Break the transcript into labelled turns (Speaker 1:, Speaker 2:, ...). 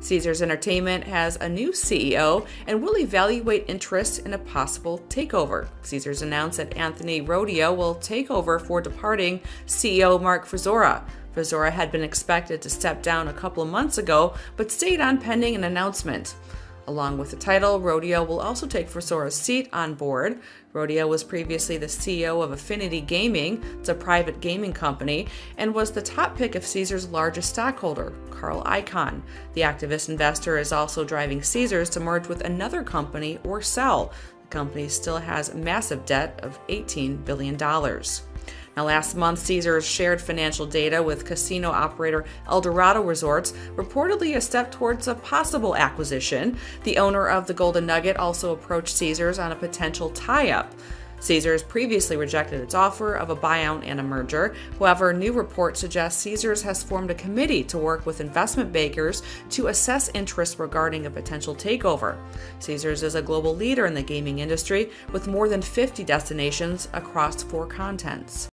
Speaker 1: Caesars Entertainment has a new CEO and will evaluate interest in a possible takeover. Caesars announced that Anthony Rodio will take over for departing CEO Mark Frissora. Frissora had been expected to step down a couple of months ago, but stayed on pending an announcement. Along with the title, Rodio will also take Frissora's seat on board. Rodio was previously the CEO of Affinity Gaming, it's a private gaming company, and was the top pick of Caesars' largest stockholder, Carl Icahn. The activist investor is also driving Caesars to merge with another company or sell. The company still has a massive debt of $18 billion. Now, last month, Caesars shared financial data with casino operator Eldorado Resorts, reportedly a step towards a possible acquisition. The owner of the Golden Nugget also approached Caesars on a potential tie up. Caesars previously rejected its offer of a buyout and a merger. However, a new reports suggest Caesars has formed a committee to work with investment bankers to assess interest regarding a potential takeover. Caesars is a global leader in the gaming industry with more than 50 destinations across four continents.